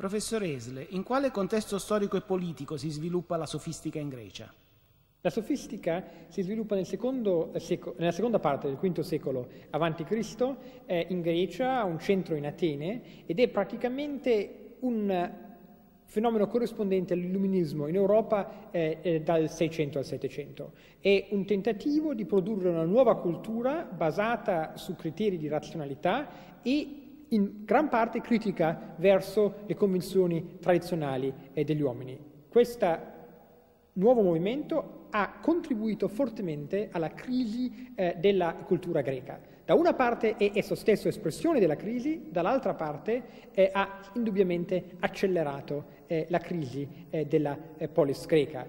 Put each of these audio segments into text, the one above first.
Professor Esle, in quale contesto storico e politico si sviluppa la sofistica in Grecia? La sofistica si sviluppa secondo, seco, nella seconda parte del V secolo a.C. Eh, in Grecia, un centro in Atene, ed è praticamente un fenomeno corrispondente all'illuminismo in Europa eh, eh, dal 600 al 700. È un tentativo di produrre una nuova cultura basata su criteri di razionalità e in gran parte critica verso le convinzioni tradizionali degli uomini. Questo nuovo movimento ha contribuito fortemente alla crisi eh, della cultura greca. Da una parte è esso stesso espressione della crisi, dall'altra parte eh, ha indubbiamente accelerato eh, la crisi eh, della eh, polis greca.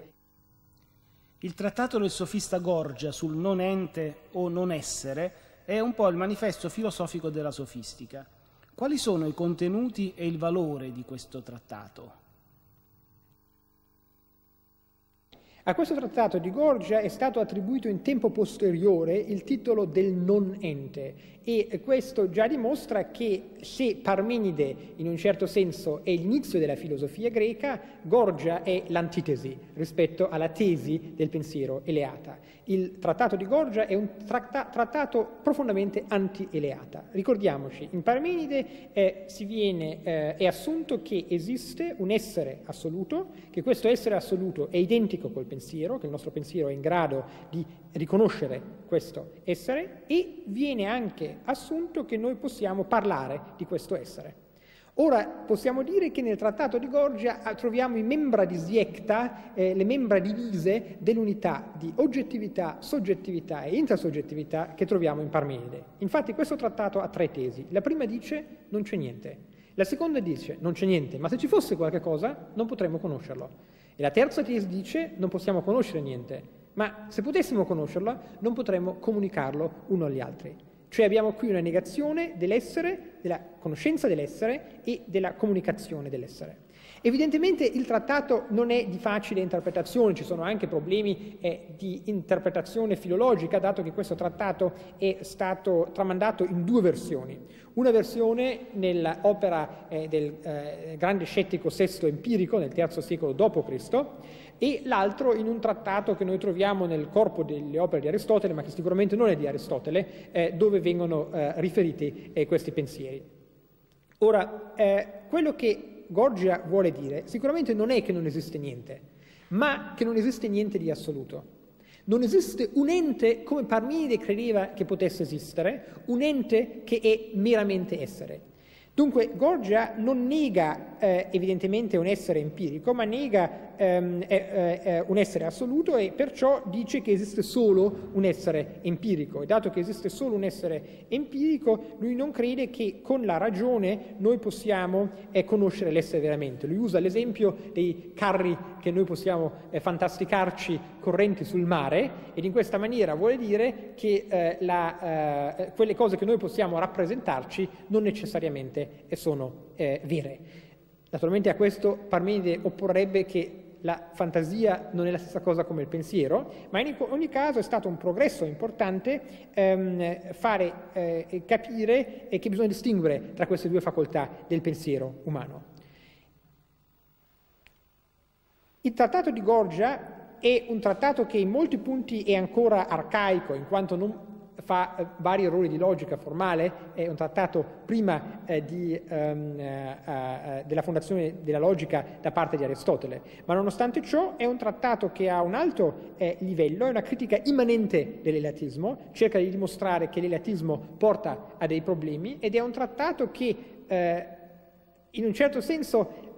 Il trattato del sofista Gorgia sul non ente o non essere è un po' il manifesto filosofico della sofistica. Quali sono i contenuti e il valore di questo trattato? A questo trattato di Gorgia è stato attribuito in tempo posteriore il titolo del non ente e questo già dimostra che se Parmenide in un certo senso è l'inizio della filosofia greca, Gorgia è l'antitesi rispetto alla tesi del pensiero eleata. Il trattato di Gorgia è un tratta- trattato profondamente anti-eleata. Ricordiamoci, in Parmenide eh, viene, eh, è assunto che esiste un essere assoluto, che questo essere assoluto è identico col pensiero, che il nostro pensiero è in grado di riconoscere questo essere e viene anche assunto che noi possiamo parlare di questo essere. Ora possiamo dire che nel trattato di Gorgia ah, troviamo i membra di Siecta, eh, le membra divise dell'unità di oggettività, soggettività e intrasoggettività che troviamo in Parmenide. Infatti questo trattato ha tre tesi. La prima dice non c'è niente, la seconda dice non c'è niente, ma se ci fosse qualche cosa non potremmo conoscerlo. La terza tesi dice non possiamo conoscere niente, ma se potessimo conoscerla non potremmo comunicarlo uno agli altri. Cioè abbiamo qui una negazione dell'essere, della conoscenza dell'essere e della comunicazione dell'essere. Evidentemente il trattato non è di facile interpretazione, ci sono anche problemi eh, di interpretazione filologica, dato che questo trattato è stato tramandato in due versioni. Una versione nell'opera eh, del eh, grande scettico Sesto Empirico nel III secolo d.C., e l'altro in un trattato che noi troviamo nel corpo delle opere di Aristotele, ma che sicuramente non è di Aristotele, eh, dove vengono eh, riferiti eh, questi pensieri. Ora, eh, quello che Gorgia vuole dire sicuramente non è che non esiste niente, ma che non esiste niente di assoluto. Non esiste un ente come Parmenide credeva che potesse esistere, un ente che è meramente essere. Dunque Gorgia non nega eh, evidentemente un essere empirico, ma nega ehm, eh, eh, un essere assoluto e perciò dice che esiste solo un essere empirico. E dato che esiste solo un essere empirico, lui non crede che con la ragione noi possiamo eh, conoscere l'essere veramente. Lui usa l'esempio dei carri che noi possiamo eh, fantasticarci correnti sul mare ed in questa maniera vuole dire che eh, la, quelle cose che noi possiamo rappresentarci non necessariamente sono eh, vere. Naturalmente a questo Parmenide opporrebbe che la fantasia non è la stessa cosa come il pensiero, ma in ogni caso è stato un progresso importante ehm, fare eh, capire che bisogna distinguere tra queste due facoltà del pensiero umano. Il trattato di Gorgia è un trattato che in molti punti è ancora arcaico, in quanto non fa eh, vari errori di logica formale, è un trattato prima eh, di, ehm, eh, eh, della fondazione della logica da parte di Aristotele, ma nonostante ciò è un trattato che ha un alto eh, livello, è una critica immanente dell'elatismo, cerca di dimostrare che l'elatismo porta a dei problemi ed è un trattato che eh, in un certo senso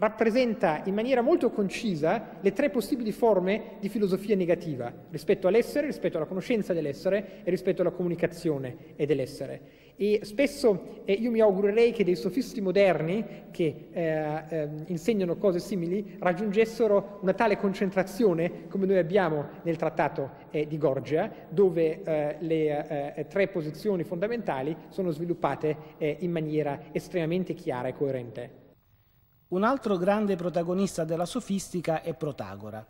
rappresenta in maniera molto concisa le tre possibili forme di filosofia negativa rispetto all'essere, rispetto alla conoscenza dell'essere e rispetto alla comunicazione dell'essere. E spesso eh, io mi augurerei che dei sofisti moderni che eh, eh, insegnano cose simili raggiungessero una tale concentrazione come noi abbiamo nel trattato eh, di Gorgia, dove eh, le eh, tre posizioni fondamentali sono sviluppate in maniera estremamente chiara e coerente. Un altro grande protagonista della sofistica è Protagora.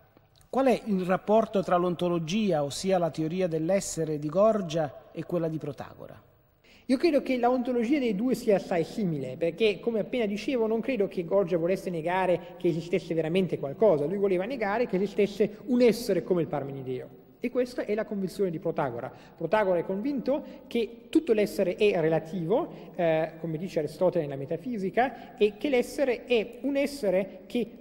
Qual è il rapporto tra l'ontologia, ossia la teoria dell'essere di Gorgia, e quella di Protagora? Io credo che la ontologia dei due sia assai simile, perché come appena dicevo non credo che Gorgia volesse negare che esistesse veramente qualcosa, lui voleva negare che esistesse un essere come il Parmenideo. E questa è la convinzione di Protagora. Protagora è convinto che tutto l'essere è relativo, eh, come dice Aristotele nella metafisica, e che l'essere è un essere che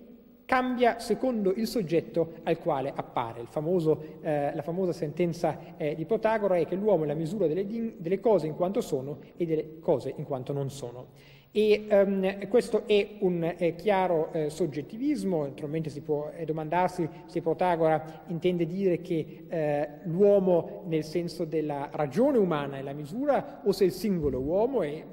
cambia secondo il soggetto al quale appare. Famoso, eh, la famosa sentenza eh, di Protagora è che l'uomo è la misura delle, delle, cose in quanto sono e delle cose in quanto non sono. E um, questo è un eh, chiaro eh, soggettivismo, naturalmente si può eh, domandarsi se Protagora intende dire che eh, l'uomo nel senso della ragione umana è la misura o se il singolo uomo è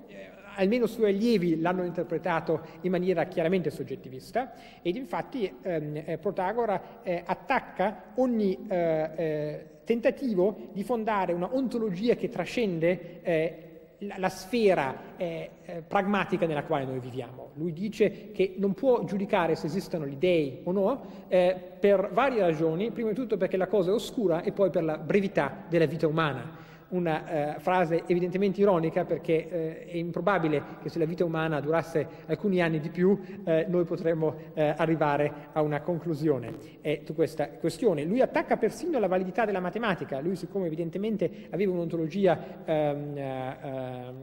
almeno suoi allievi l'hanno interpretato in maniera chiaramente soggettivista. Ed infatti ehm, eh, Protagora eh, attacca ogni eh, eh, tentativo di fondare una ontologia che trascende eh, la, sfera eh, pragmatica nella quale noi viviamo. Lui dice che non può giudicare se esistono gli dei o no per varie ragioni, prima di tutto perché la cosa è oscura e poi per la brevità della vita umana una eh, frase evidentemente ironica perché eh, è improbabile che se la vita umana durasse alcuni anni di più eh, noi potremmo eh, arrivare a una conclusione su questa questione. Lui attacca persino la validità della matematica, lui siccome evidentemente aveva un'ontologia ehm, eh, ehm,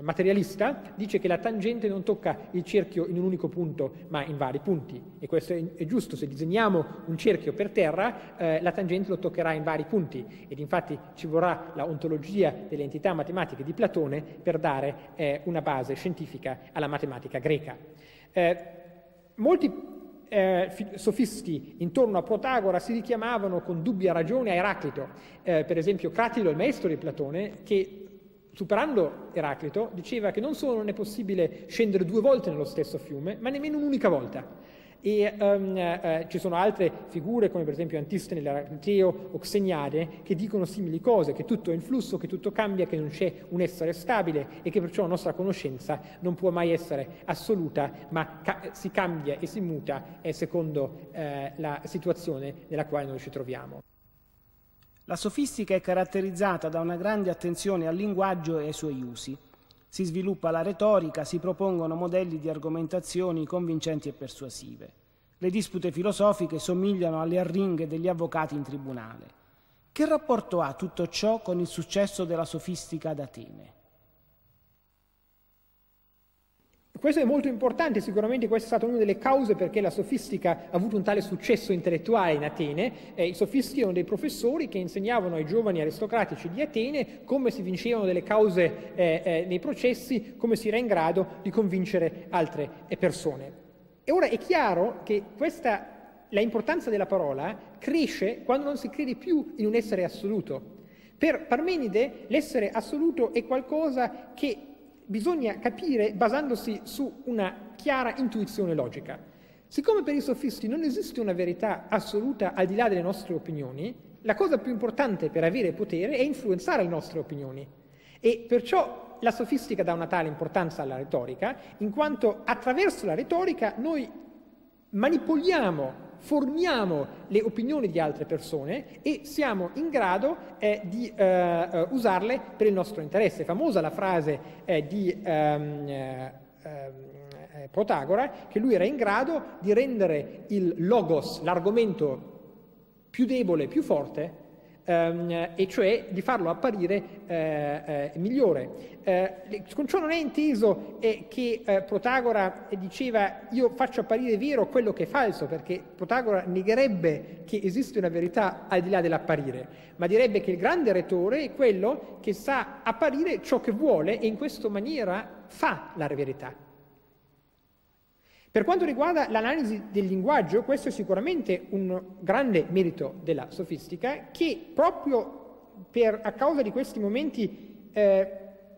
materialista dice che la tangente non tocca il cerchio in un unico punto ma in vari punti. E questo è, è giusto, se disegniamo un cerchio per terra eh, la tangente lo toccherà in vari punti. Ed infatti ci vorrà la ontologia delle entità matematiche di Platone per dare eh, una base scientifica alla matematica greca. Eh, molti eh, sofisti intorno a Protagora si richiamavano con dubbia ragione a Eraclito, eh, per esempio Cratilo, il maestro di Platone, che superando Eraclito, diceva che non solo non è possibile scendere due volte nello stesso fiume, ma nemmeno un'unica volta. E um, eh, ci sono altre figure, come per esempio Antistene, l'Aracliteo o Xeniade, che dicono simili cose, che tutto è in flusso, che tutto cambia, che non c'è un essere stabile e che perciò la nostra conoscenza non può mai essere assoluta, ma ca- si cambia e si muta eh, secondo eh, la situazione nella quale noi ci troviamo. La sofistica è caratterizzata da una grande attenzione al linguaggio e ai suoi usi. Si sviluppa la retorica, si propongono modelli di argomentazioni convincenti e persuasive. Le dispute filosofiche somigliano alle arringhe degli avvocati in tribunale. Che rapporto ha tutto ciò con il successo della sofistica ad Atene? Questo è molto importante, sicuramente questa è stata una delle cause perché la sofistica ha avuto un tale successo intellettuale in Atene. Eh, I sofisti erano dei professori che insegnavano ai giovani aristocratici di Atene come si vincevano delle cause eh, eh, nei processi, come si era in grado di convincere altre eh, persone. E ora è chiaro che questa, la importanza della parola cresce quando non si crede più in un essere assoluto. Per Parmenide l'essere assoluto è qualcosa che bisogna capire basandosi su una chiara intuizione logica. Siccome per i sofisti non esiste una verità assoluta al di là delle nostre opinioni, la cosa più importante per avere potere è influenzare le nostre opinioni. E perciò la sofistica dà una tale importanza alla retorica, in quanto attraverso la retorica noi manipoliamo forniamo le opinioni di altre persone e siamo in grado eh, di eh, eh, usarle per il nostro interesse. È famosa la frase eh, di ehm, eh, ehm, Protagora che lui era in grado di rendere il logos, l'argomento più debole, più forte, ehm, e cioè di farlo apparire eh, eh, migliore. Eh, con ciò non è inteso che eh, Protagora diceva io faccio apparire vero quello che è falso, perché Protagora negherebbe che esiste una verità al di là dell'apparire, ma direbbe che il grande retore è quello che sa apparire ciò che vuole e in questa maniera fa la verità. Per quanto riguarda l'analisi del linguaggio, questo è sicuramente un grande merito della sofistica che proprio per, a causa di questi momenti eh,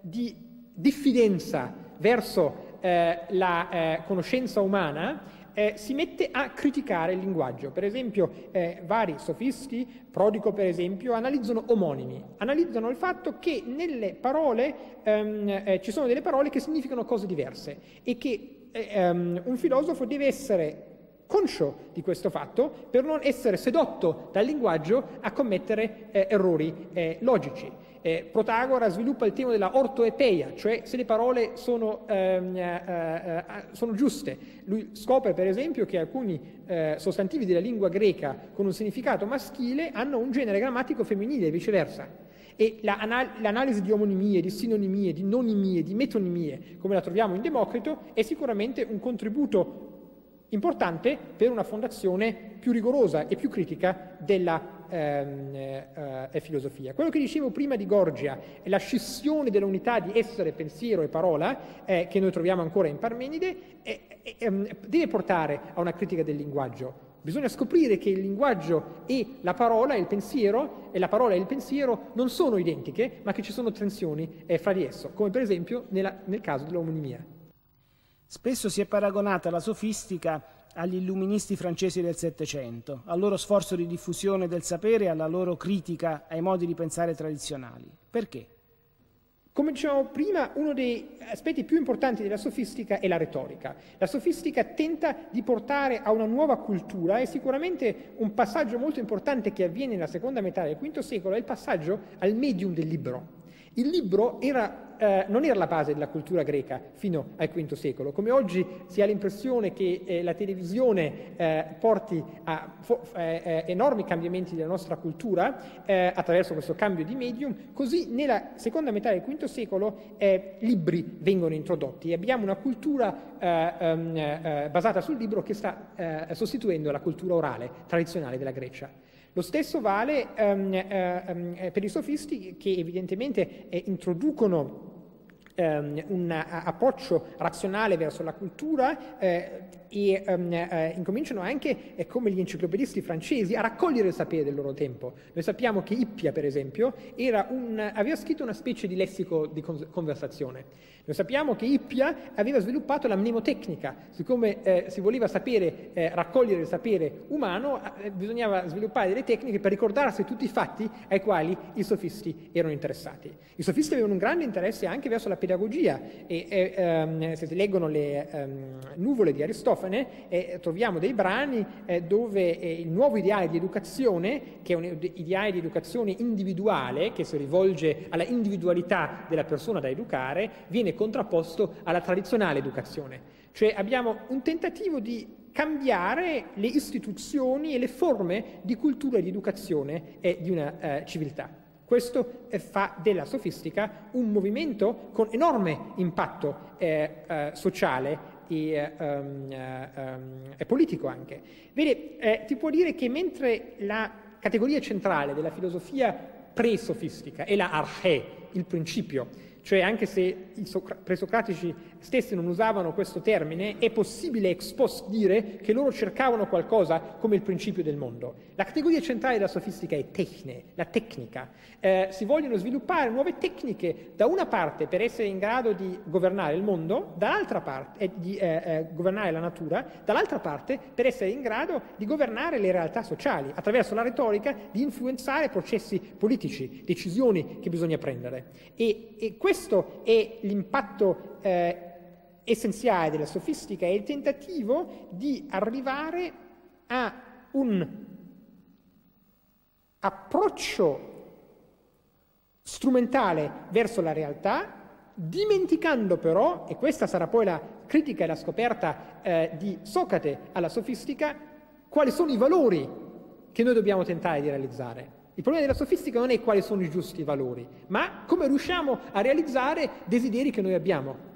di diffidenza verso eh, la eh, conoscenza umana eh, si mette a criticare il linguaggio. Per esempio, eh, vari sofisti, Prodico per esempio, analizzano omonimi, analizzano il fatto che nelle parole ehm, eh, ci sono delle parole che significano cose diverse e che um, un filosofo deve essere conscio di questo fatto per non essere sedotto dal linguaggio a commettere eh, errori eh, logici. Eh, Protagora sviluppa il tema della ortoepeia, cioè se le parole sono, ehm, eh, eh, sono giuste. Lui scopre per esempio che alcuni eh, sostantivi della lingua greca con un significato maschile hanno un genere grammatico femminile e viceversa. E l'analisi di omonimie, di sinonimie, di nonimie, di metonimie, come la troviamo in Democrito, è sicuramente un contributo importante per una fondazione più rigorosa e più critica della ehm, eh, filosofia. Quello che dicevo prima di Gorgia la scissione dell'unità di essere, pensiero e parola, eh, che noi troviamo ancora in Parmenide, eh, deve portare a una critica del linguaggio. Bisogna scoprire che il linguaggio e la parola e il pensiero, e la parola e il pensiero non sono identiche, ma che ci sono tensioni eh, fra di esso, come per esempio nella, nel caso dell'omonimia. Spesso si è paragonata la sofistica agli illuministi francesi del Settecento, al loro sforzo di diffusione del sapere e alla loro critica ai modi di pensare tradizionali. Perché? Come dicevamo prima, uno dei aspetti più importanti della sofistica è la retorica. La sofistica tenta di portare a una nuova cultura e sicuramente un passaggio molto importante che avviene nella seconda metà del V secolo è il passaggio al medium del libro. Il libro era eh, non era la base della cultura greca fino al V secolo. Come oggi si ha l'impressione che eh, la televisione eh, porti a eh, eh, enormi cambiamenti della nostra cultura eh, attraverso questo cambio di medium, così nella seconda metà del V secolo libri vengono introdotti e abbiamo una cultura um, basata sul libro che sta sostituendo la cultura orale tradizionale della Grecia. Lo stesso vale um, uh, per i sofisti che evidentemente eh, introducono um, un approccio razionale verso la cultura eh, e um, eh, incominciano anche, eh, come gli enciclopedisti francesi, a raccogliere il sapere del loro tempo. Noi sappiamo che Ippia, per esempio, un, aveva scritto una specie di lessico di conversazione. Noi sappiamo che Ippia aveva sviluppato la mnemotecnica, siccome eh, si voleva sapere, eh, raccogliere il sapere umano, eh, bisognava sviluppare delle tecniche per ricordarsi tutti i fatti ai quali i sofisti erano interessati. I sofisti avevano un grande interesse anche verso la pedagogia e ehm, se si leggono le ehm, nuvole di Aristofane eh, troviamo dei brani eh, dove eh, il nuovo ideale di educazione, che è un ideale di educazione individuale, che si rivolge alla individualità della persona da educare, viene contrapposto alla tradizionale educazione. Cioè abbiamo un tentativo di cambiare le istituzioni e le forme di cultura e di educazione di una eh, civiltà. Questo eh, fa della sofistica un movimento con enorme impatto eh, eh, sociale e, um, um, e politico anche. Vede, ti può dire che mentre la categoria centrale della filosofia pre-sofistica è la arche, il principio, cioè anche se i presocratici stessi non usavano questo termine, è possibile ex post dire che loro cercavano qualcosa come il principio del mondo. La categoria centrale della sofistica è tecne, la tecnica. Eh, si vogliono sviluppare nuove tecniche da una parte per essere in grado di governare il mondo, dall'altra parte eh, di eh, eh governare la natura, dall'altra parte per essere in grado di governare le realtà sociali, attraverso la retorica di influenzare processi politici, decisioni che bisogna prendere. E, e questo è l'impatto eh, essenziale della sofistica, è il tentativo di arrivare a un approccio strumentale verso la realtà, dimenticando però, e questa sarà poi la critica e la scoperta eh, di Socrate alla sofistica, quali sono i valori che noi dobbiamo tentare di realizzare. Il problema della sofistica non è quali sono i giusti valori, ma come riusciamo a realizzare desideri che noi abbiamo.